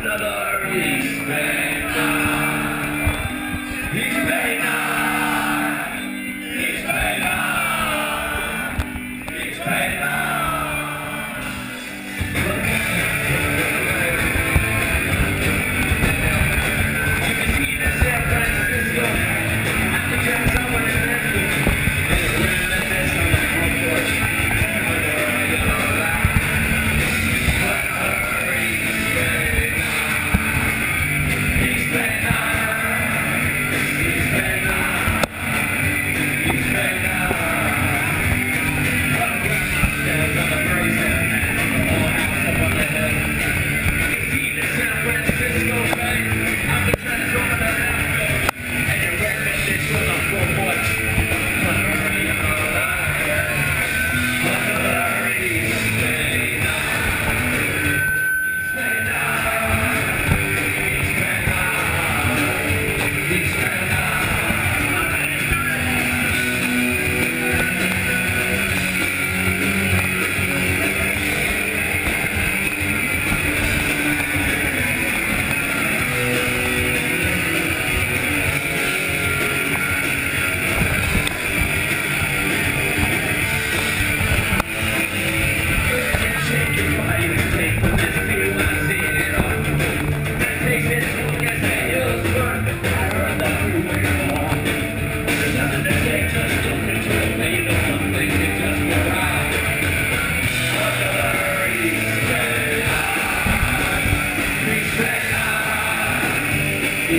another East Man.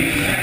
Amen.